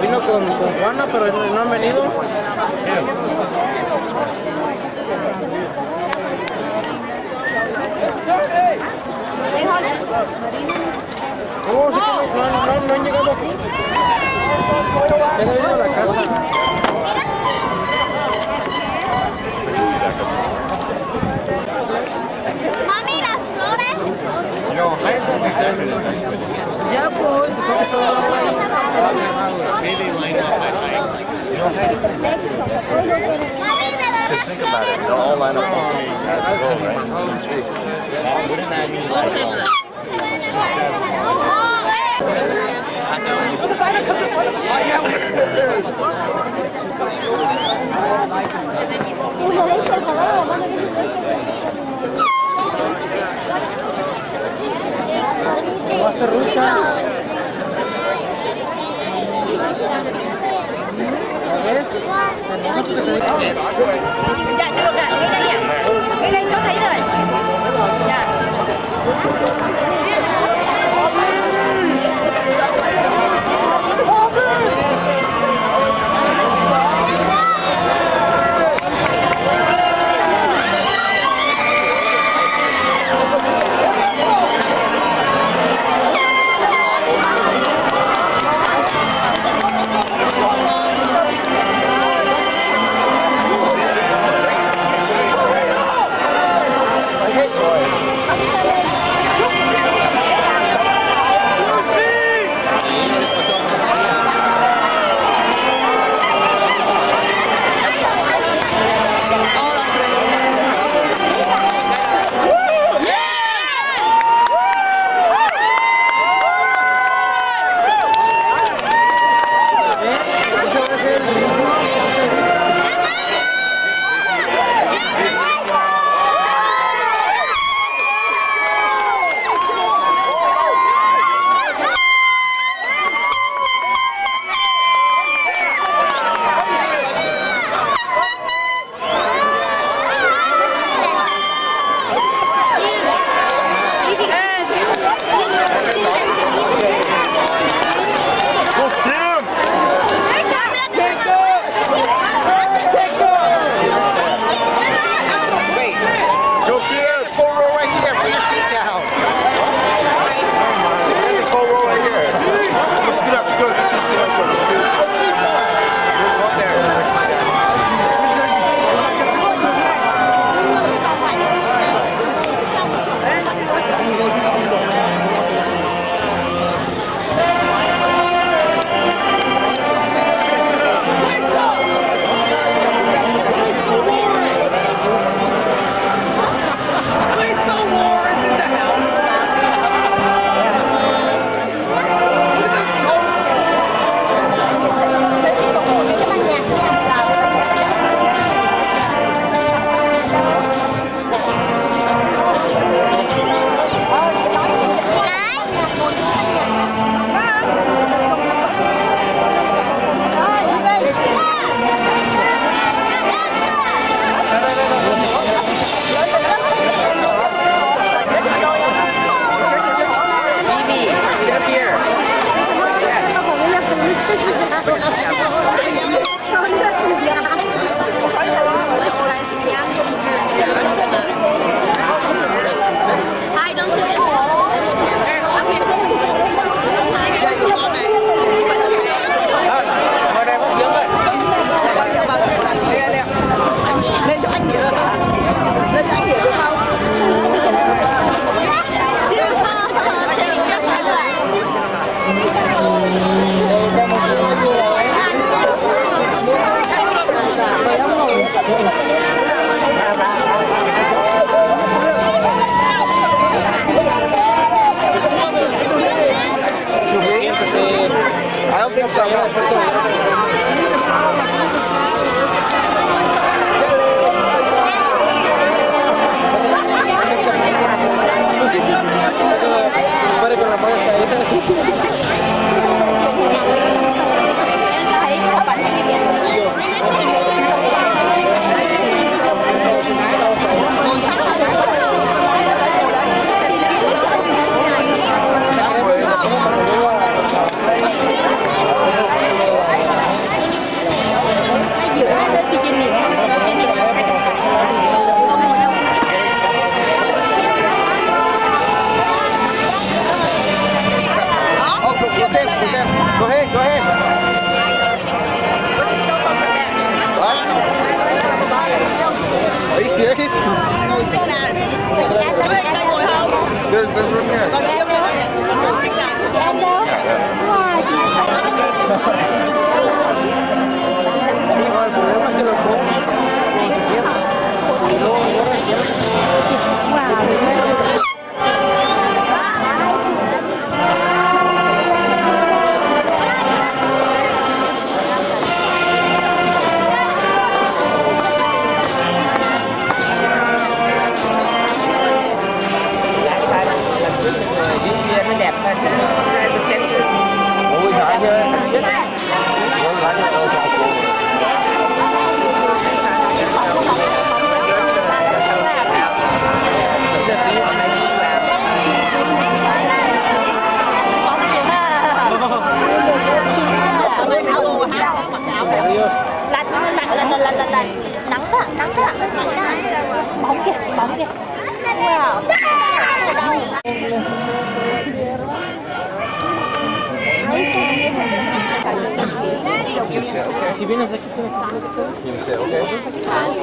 vino con, con Juana, pero no han venido. Oh, no, no, no han llegado aquí. La casa. Just think about it. Rusa. ¿Ves? Dạ được ạ, cái đây ạ. Cái đây cho thấy rồi. Dạ. Go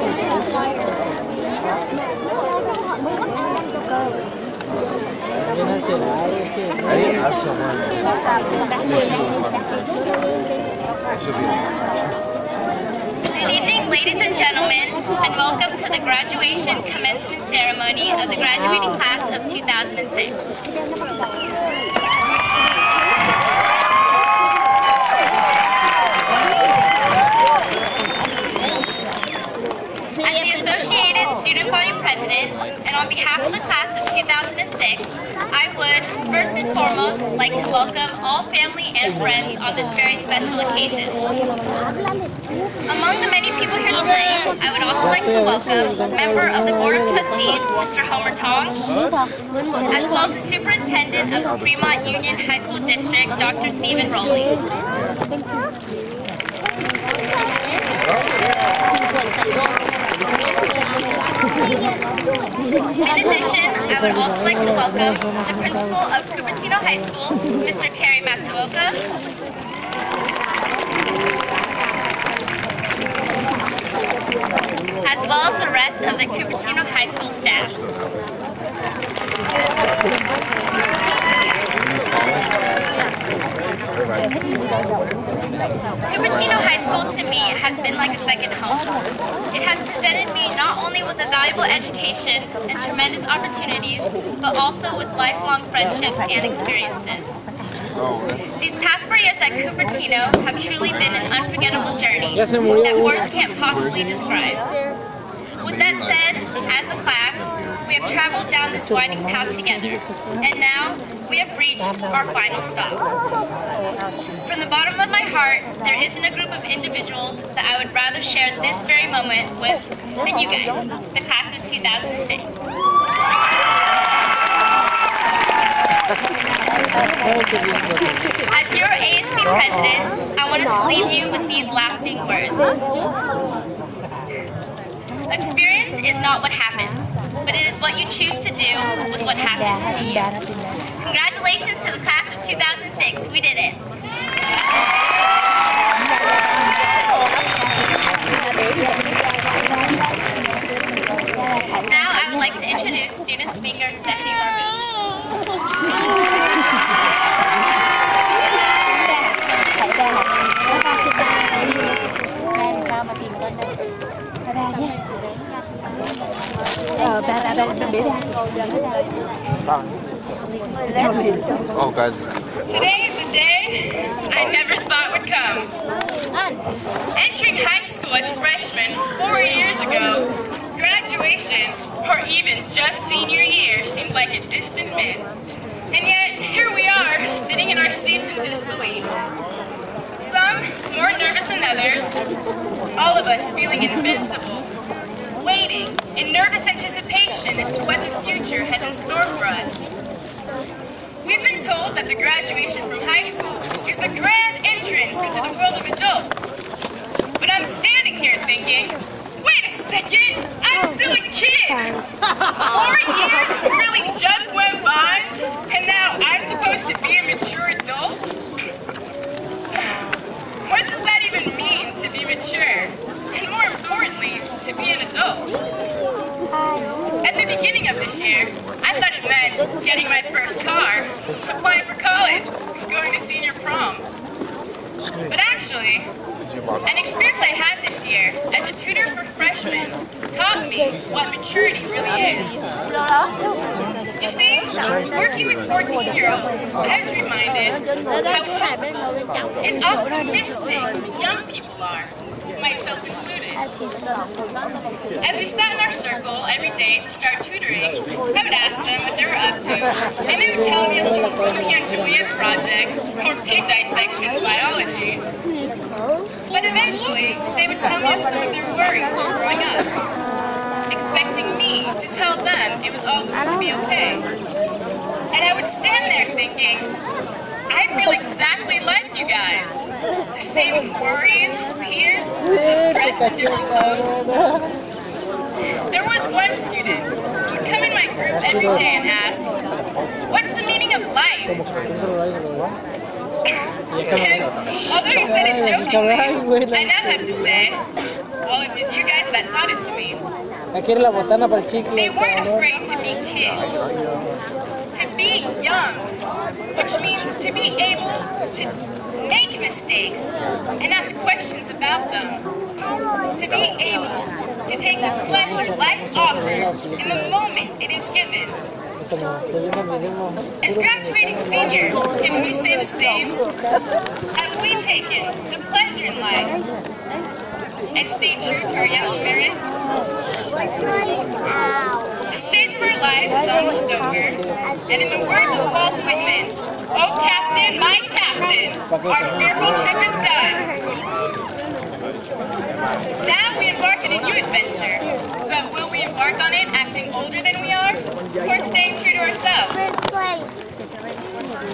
I have someone. Good evening, ladies and gentlemen, and welcome to the graduation commencement ceremony of the graduating class of 2006. As the Associated Student Body President, and on behalf of the class of 2006, I would, first and foremost, like to welcome all family and friends on this very special occasion. Among the many people here tonight, I would also like to welcome a member of the Board of Trustees, Mr. Homer Tong, as well as the Superintendent of the Fremont Union High School District, Dr. Stephen Rowley. In addition, I would also like to welcome the principal of Cupertino High School, Mr. Kerry Matsuoka, as well as the rest of the Cupertino High School staff. Cupertino High School to me has been like a second home. It has presented me not only with a valuable education and tremendous opportunities, but also with lifelong friendships and experiences. These past four years at Cupertino have truly been an unforgettable journey Ya se murió that words can't possibly describe. With that said, as a class, we have traveled down this winding path together, and now we have reached our final stop. From the bottom of my heart, there isn't a group of individuals that I would rather share this very moment with than you guys, the class of 2006. As your ASB president, I wanted to leave you with these lasting words. Experience is not what happens, but it is what you choose to do with what happens to you. Congratulations to the class of 2006. We did it. Now I would like to introduce student speaker Stephanie Murphy. Oh, guys. Today is a day I never thought would come. Entering high school as freshmen four years ago, graduation, or even just senior year, seemed like a distant myth. And yet, here we are, sitting in our seats in disbelief. Some more nervous than others, all of us feeling invincible, nervous anticipation as to what the future has in store for us. We've been told that the graduation from high school is the grand entrance into the world of adults. But I'm standing here thinking, wait a second, I'm still a kid. Four years really just went by, and now I'm supposed to be a mature adult? What does that even mean to be mature? And more importantly, to be an adult? Beginning of this year, I thought it meant getting my first car, applying for college, going to senior prom. But actually, an experience I had this year as a tutor for freshmen taught me what maturity really is. You see, working with 14 year olds has reminded how and optimistic young people are, myself included. As we sat in our circle every day to start tutoring, I would ask them what they were up to, and they would tell me of some Juliet project or pig dissection in biology. But eventually, they would tell me of some of their worries growing up, expecting me to tell them it was all going to be okay. And I would stand there thinking, I feel exactly like you guys. The same worries, fears, just dressed in different clothes. There was one student who would come in my group every day and ask, What's the meaning of life? And although he said it jokingly, I now have to say, well, it was you guys that taught it to me. Aquí la botana para el chicle. They weren't afraid to be kids, to be young, which means to be able to make mistakes and ask questions about them, to be able to take the pleasure life offers in the moment it is given. As graduating seniors, can we say the same? Have we taken the pleasure in life and stayed true to our young spirit? The stage of our lives is almost over, and in the words of Walt Whitman, "Oh Captain, my Captain, our fearful trip is done." Now we embark on a new adventure, but will we embark on it acting older than we are, or staying true to ourselves?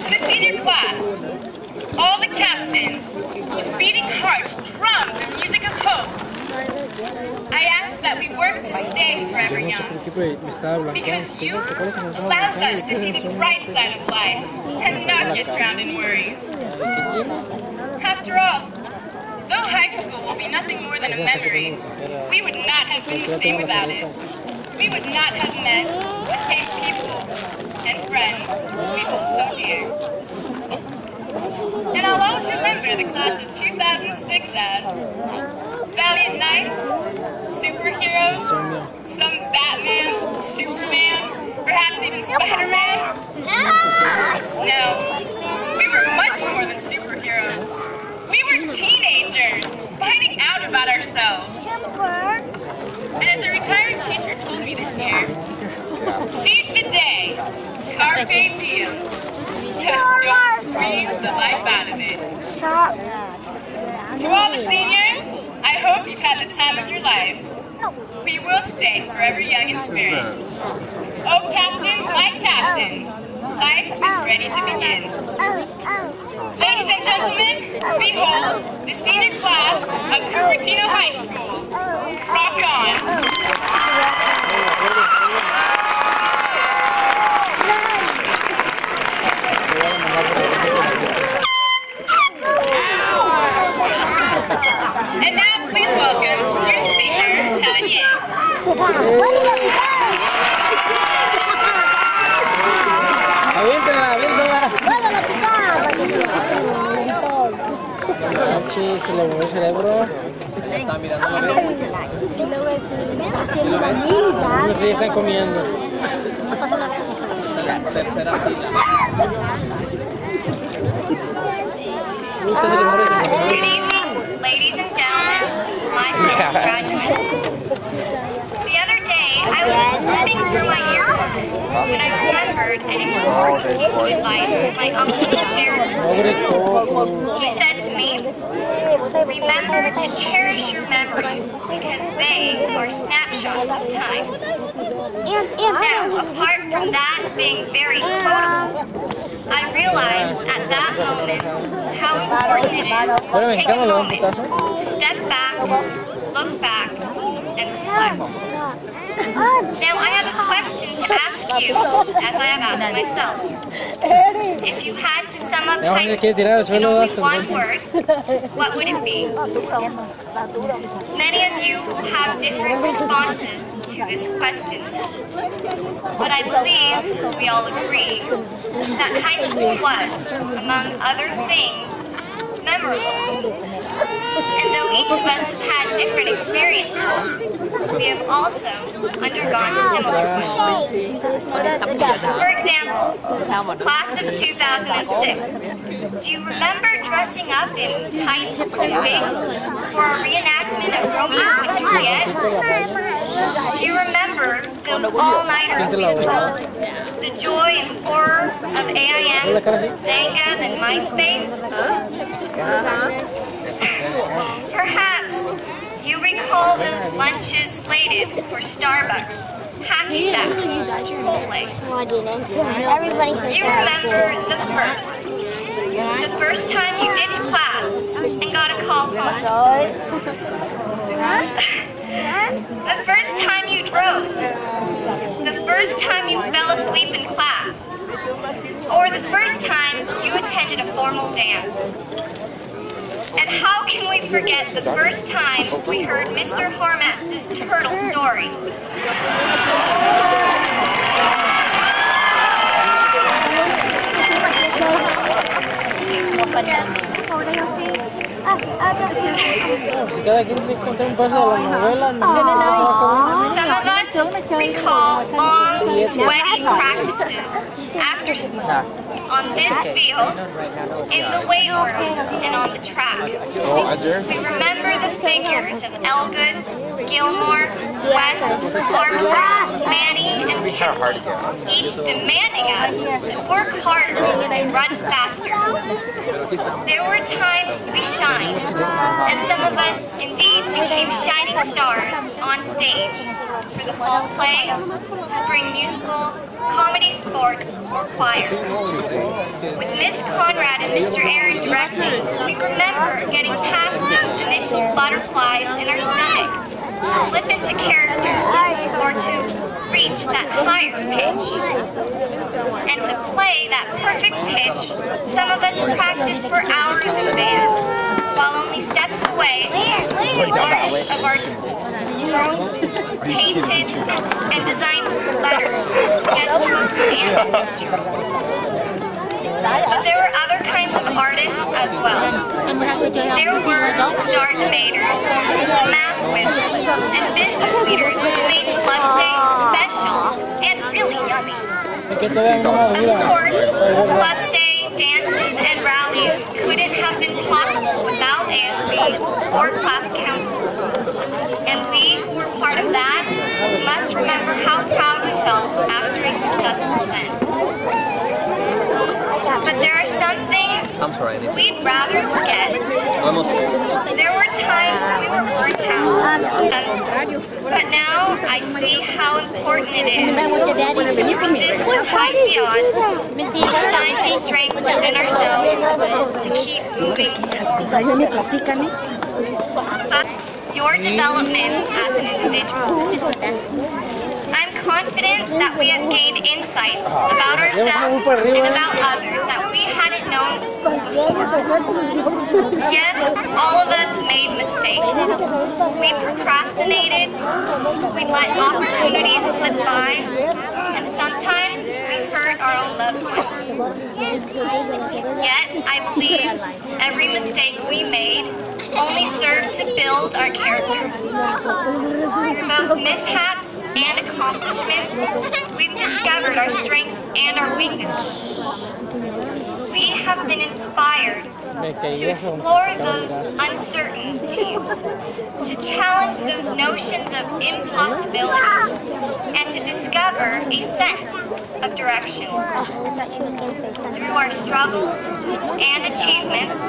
To the senior class, all the captains whose beating hearts drum the music of hope, I ask that we work to stay forever young. Because youth allows us to see the bright side of life and not get drowned in worries. After all, though high school will be nothing more than a memory, we would not have been the same without it. We would not have met the same people and friends we hold so dear. And I'll always remember the class of 2006 as Valiant Knights, superheroes, some Batman, Superman, perhaps even Spider-Man. No, we were much more than superheroes. We were teenagers, finding out about ourselves. And as a retired teacher told me this year, seize the day, carpe diem. Just don't squeeze the life out of it. To all the seniors, I hope you've had the time of your life. We will stay forever young in spirit. Oh, captains, my captains, life is ready to begin. Ladies and gentlemen, behold the senior class of Cupertino High School. Rock on! El cerebro. Está mirando la No sé, están comiendo. Good evening, ladies and gentlemen, my graduates. Through my yearbook when I remembered an important piece of advice my uncle shared. Pobre. He said to me, remember to cherish your memories because they are snapshots of time. Now, apart from that being very quotable, I realized at that moment how important it is to take a mexicano le da un moment to step back, look back, and reflect. Now, I have a question to ask you, as I have asked myself. If you had to sum up high Jorge, quiere tirar al school in only one word, what would it be? Many of you will have different responses to this question. But I believe we all agree that high school was, among other things, memorable. And though each of us has had different experiences, we have also undergone similar ones. For example, class of 2006. Do you remember dressing up in tights and wigs for a reenactment of Romeo and Juliet? Do you remember those all-nighters we pulled? The joy and horror of AIM, Xanga, and MySpace? Uh-huh. Perhaps you recall those lunches slated for Starbucks, happy sacks, Chipotle. Everybody says You remember the first. The first time you ditched class and got a call home. The first time you drove. The first time you fell asleep in class. Or the first time you attended a formal dance. And how can we forget the first time we heard Mr. Hormatz's turtle story? Some of us recall long sweaty practices after school on this field, in the weight room, and on the track. We remember the figures of Elgood, Gilmore, West, Clarkson, Manny, and Pitt, each demanding us to work harder and run faster. There were times we shined, and some of us indeed became shining stars on stage for the fall play, spring musical, comedy sports, or choir. With Miss Conrad and Mr. Aaron directing, we remember getting past those initial butterflies in our stomach to slip into character or to reach that higher pitch. And to play that perfect pitch, some of us practiced for hours in band, while only steps away, the artists of our school painted and designed letters, sketchbooks, and pictures. But there were other kinds of artists as well. There were star debaters, math wizards, and business leaders who made Club Day special and really yummy. Of course, Club Day dances and rallies couldn't have been possible without ASB or class council. And we who were part of that must remember how proud we felt after a successful event. But there are some things I'm sorry, we'd rather forget. There were times we were burnt out, but now I see how important it is to persist despite the odds, to find the strength within ourselves to keep moving forward. Your development as an individual. Confident that we have gained insights about ourselves and about others that we hadn't known before. Yes, all of us made mistakes. We procrastinated, we let opportunities slip by, and sometimes we hurt our own loved ones. Yet, I believe every mistake we made only serve to build our characters. Through both mishaps and accomplishments, we've discovered our strengths and our weaknesses. Been inspired to explore those uncertainties, to challenge those notions of impossibility, and to discover a sense of direction. Through our struggles and achievements,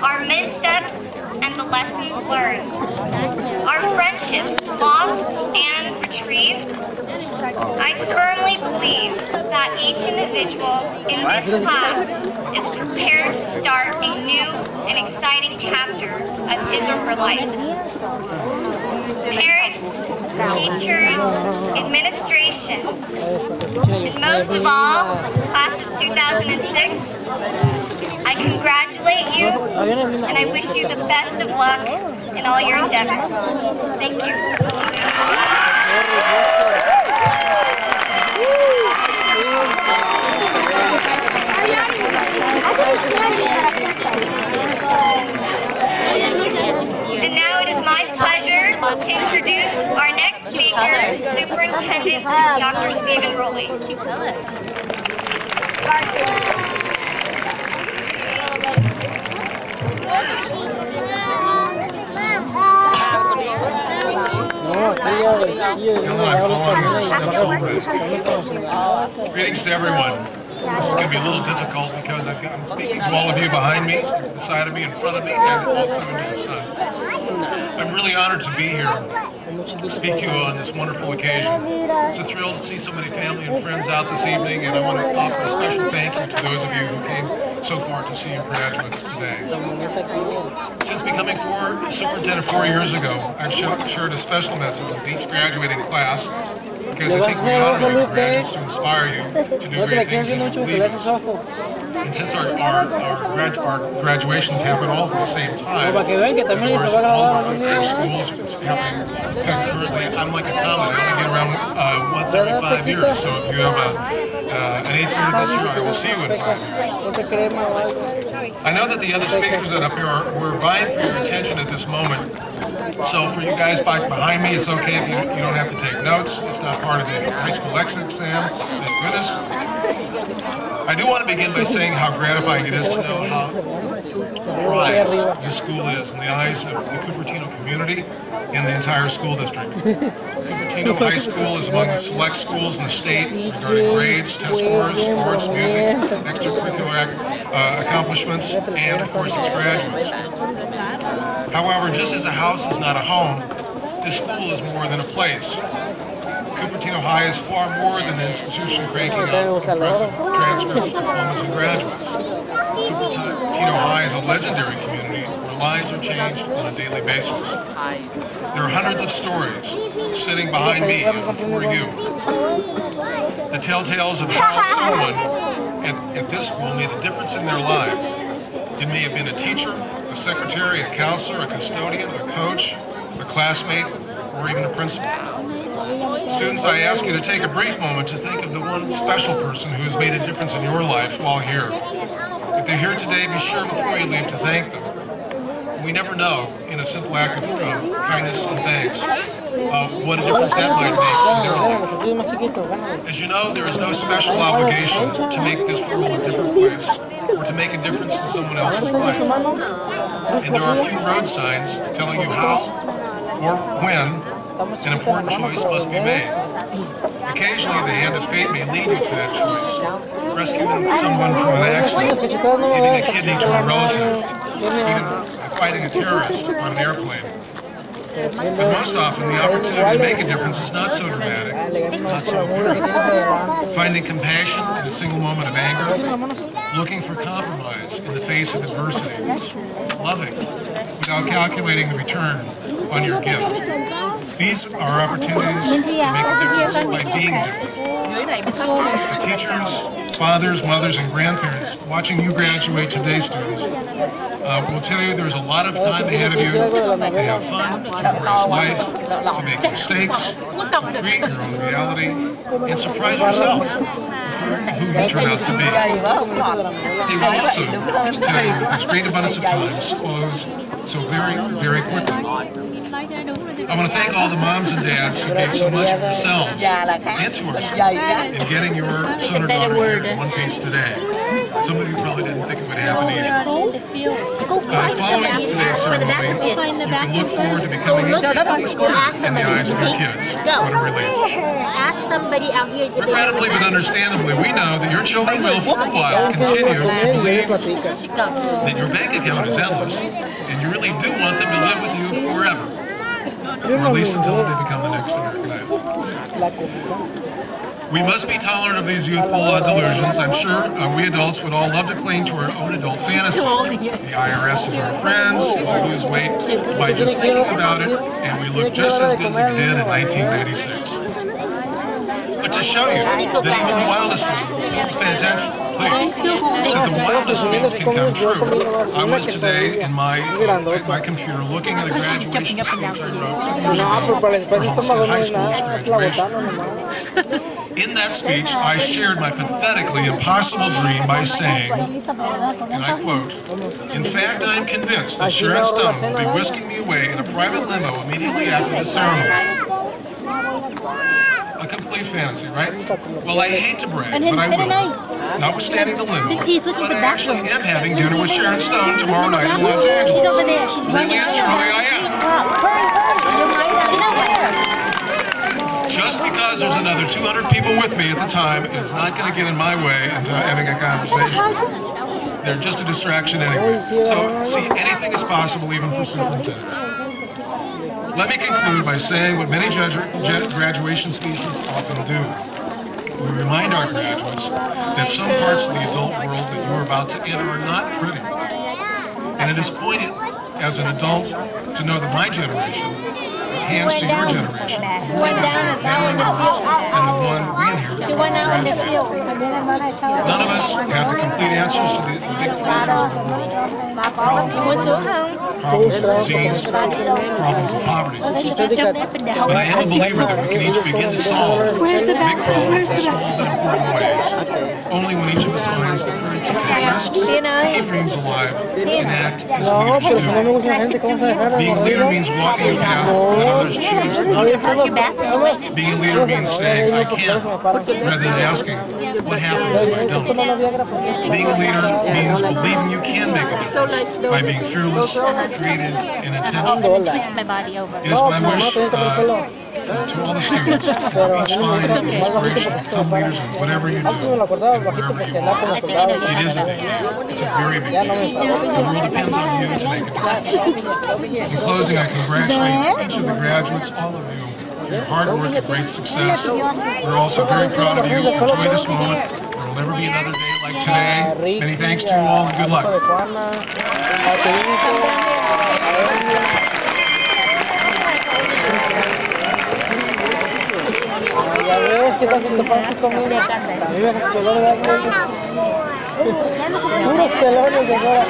our missteps and the lessons learned, our friendships lost and retrieved, I firmly believe that each individual in this class is prepared to start a new and exciting chapter of her life. Parents, teachers, administration, and most of all, class of 2006, I congratulate you and I wish you the best of luck in all your endeavors. Thank you. And now it is my pleasure to introduce our next speaker, Superintendent Dr. Stephen Rowley. Greetings to everyone. This is going to be a little difficult because I've got, I'm speaking to all of you behind me, to the side of me, in front of me, and also into the sun. I'm really honored to be here to speak to you on this wonderful occasion. It's a thrill to see so many family and friends out this evening, and I want to offer a special thank you to those of you who came so far to see your graduates today. Since becoming four, superintendent four years ago, I've shared a special message with each graduating class because I think we honor ojo, graduates to inspire you to do No te le great things in viendo mucho your le haces believers. ojos. And since our, our, our, grad, our graduations happen all at the same time, vean of course, all our schools happening concurrently. I'm like a comet. I only get around uh, once every five years. So if you have a, uh, an eighth grade year, I will see you in five years. Ponte crema o algo. I know that the other speakers that are up here are we're vying for your attention at this moment. So for you guys back behind me, it's okay if you, you don't have to take notes. It's not part of the high school exit exam. Thank goodness. I do want to begin by saying how gratifying it is to know how prized this school is in the eyes of the Cupertino community and the entire school district. Cupertino High School is among the select schools in the state regarding grades, test scores, sports, music, extracurricular uh, accomplishments, and of course its graduates. However, just as a house is not a home, this school is more than a place. Cupertino High is far more than an institution cranking out impressive transcripts, diplomas, and graduates. Cupertino High is a legendary community where lives are changed on a daily basis. There are hundreds of stories sitting behind me and before you. The telltales of how someone at, at this school made a difference in their lives. It may have been a teacher, a secretary, a counselor, a custodian, a coach, a classmate, or even a principal. Students, I ask you to take a brief moment to think of the one special person who has made a difference in your life while here. If they're here today, be sure before you leave to thank them. We never know, in a simple act of kindness and thanks, uh, what a difference that might make in their life. As you know, there is no special obligation to make this world a different place or to make a difference in someone else's life. And there are few road signs telling you how or when an important choice must be made. Occasionally, the hand of fate may lead you to that choice, rescuing someone from an accident, giving a kidney to a relative, even fighting a terrorist on an airplane. But most often, the opportunity to make a difference is not so dramatic, not so apparent. Finding compassion in a single moment of anger, looking for compromise in the face of adversity, loving without calculating the return on your gift. These are opportunities to make a difference by being different. The teachers, fathers, mothers, and grandparents watching you graduate today, students, uh, will tell you there's a lot of time ahead of you to have fun, to embrace life, to make mistakes, to create your own reality, and surprise yourself who turn out to be. Will also this great abundance of time flows so very, very quickly. I want to thank all the moms and dads who gave so much of themselves and to school in getting your son or daughter here in one piece today. Some of you probably didn't think it would happen either. Uh, following today's ceremony, you can look forward to becoming a expert in the eyes of your kids. What a relief. Ask somebody out here. Regrettably but understandably, we know that your children will for a while continue to believe that your bank account is endless, and you really do want them to live with you forever. Or at least until they become the next American Idol. We must be tolerant of these youthful uh, delusions. I'm sure uh, we adults would all love to cling to our own adult fantasy. The IRS is our friends, we'll lose weight by just thinking about it, and we look just as good as we did in 1996. But to show you that even the wildest dreams, pay attention, please, that the wildest dreams can come true, I was today in my at my computer looking at a graduation speech I wrote years No, pero para ago después for estómago no high school's nada, es la graduation. In that speech, I shared my pathetically impossible dream by saying, and I quote, In fact, I am convinced that Sharon Stone will be whisking me away in a private limo immediately after the ceremony. A complete fantasy, right? Well, I hate to brag, but I will. Notwithstanding the limo, but I actually am having dinner with Sharon Stone tomorrow night in Los Angeles. She's over there. She's Really and truly, I am. Hurry, hurry. You might She's over there. Just because there's another 200 people with me at the time is not going to get in my way into having a conversation. They're just a distraction anyway. So, see, anything is possible even for superintendents. Let me conclude by saying what many graduation speeches often do. We remind our graduates that some parts of the adult world that you are about to enter are not pretty. And it is poignant as an adult to know that my generation hands to your generation. Went down and now in the field. And the one we inherited. She went out in the field. None of us have the complete answers to the the big questions. Muốn xuống không? Problems of disease, problems of poverty. Just jumped up and down. But I am a believer that we can each begin to solve big problems in small but important ways. Only when each of us finds the courage to take risks, keep dreams alive, and act as No, leaders porque no do. gusta la gente, ¿cómo se dejaron? Being a leader means walking a path that others choose. Being a leader means saying, I can, rather than asking, what happens if I don't? Being a leader means believing you can make a difference by being fearless, creative, and intentional. Twist my body over. It is my wish uh, to all the students, each find inspiration, become leaders in whatever you do, and wherever you are. It is a big deal. It's a very big deal. The world depends on you to make a difference. In closing, I congratulate each of the graduates, all of you, for your hard work and great success. We're also very proud of you. Enjoy this moment. There will never be another day like today. Many thanks to you all and good luck. Ya ves que estás en tu parte conmigo. A mí me hace color de algo. Puros pelones de ahora.